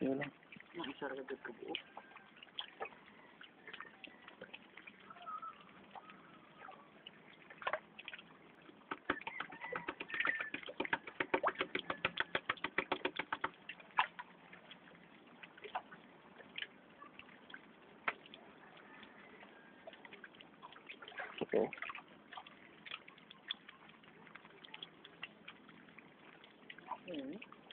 Yun lang. Naisar ka dito buo. Okay. Hmm.